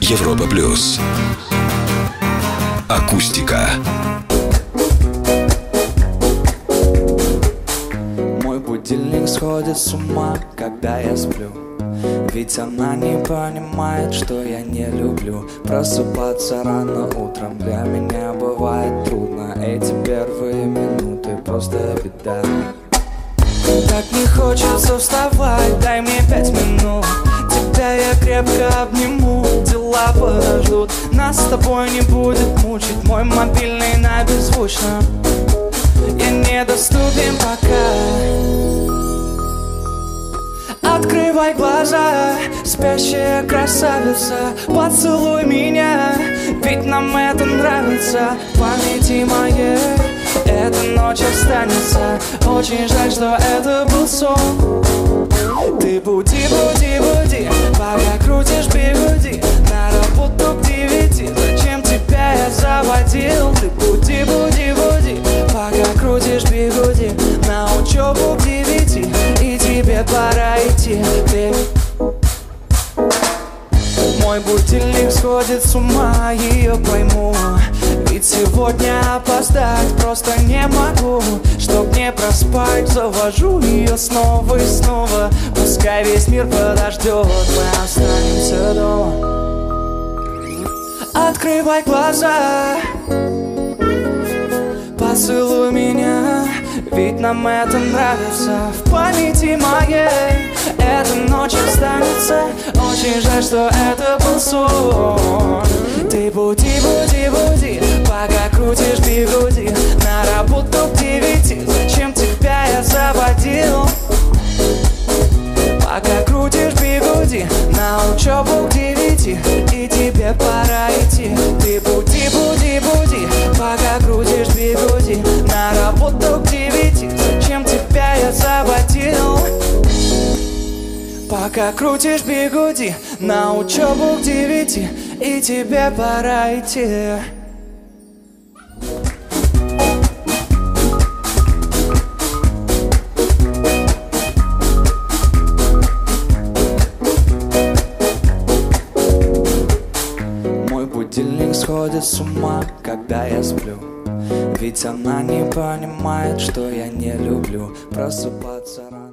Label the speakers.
Speaker 1: Европа плюс. Акустика.
Speaker 2: Мой будильник сходит с ума, когда я сплю. Ведь она не понимает, что я не люблю. Просыпаться рано утром для меня бывает трудно. Эти первые минуты просто беда. Так не хочется вставать, дай мне пять минут. Тебя я крепко обниму, дела подождут. Нас с тобой не будет мучить. Мой мобильный на беззвучном Я недоступен пока. Открывай глаза, спящая красавица. Поцелуй меня, ведь нам это нравится. В памяти моей эта ночь останется. Очень жаль, что это был сон буди Пока крутишь бигуди На учебу к девяти И тебе пора идти, baby мой будильник сходит с ума, ее пойму. Ведь сегодня опоздать просто не могу. Чтоб не проспать, завожу ее снова и снова. Пускай весь мир подождет, мы останемся дома. Открывай глаза Поцелуй меня, ведь нам это нравится. В памяти моей эта ночь останется. Очень жаль, что это был сон. Ты буди, буди, буди Пока крутишь бигуди. На работу к девяти Зачем тебя я заводил? Пока крутишь бигуди На учебу к девяти И тебе пора идти. Ты буди, На работу к девяти Зачем тебя я заводил? Пока крутишь бигуди На учебу к девяти И тебе пора идти Мой будильник сходит с ума, когда я сплю. Ведь она не понимает, что я не люблю Просыпаться рано